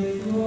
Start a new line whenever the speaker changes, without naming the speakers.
Amen.